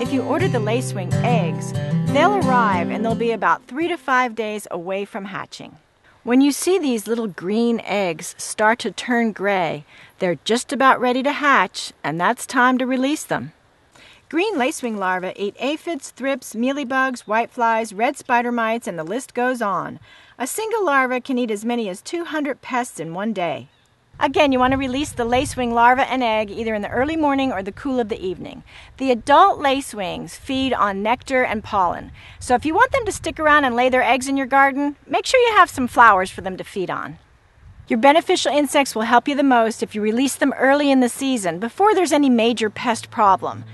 If you order the lacewing eggs, they'll arrive and they'll be about three to five days away from hatching. When you see these little green eggs start to turn gray, they're just about ready to hatch, and that's time to release them. Green lacewing larvae eat aphids, thrips, mealybugs, whiteflies, red spider mites, and the list goes on. A single larva can eat as many as 200 pests in one day. Again, you want to release the lacewing larva and egg either in the early morning or the cool of the evening. The adult lacewings feed on nectar and pollen, so if you want them to stick around and lay their eggs in your garden, make sure you have some flowers for them to feed on. Your beneficial insects will help you the most if you release them early in the season before there's any major pest problem.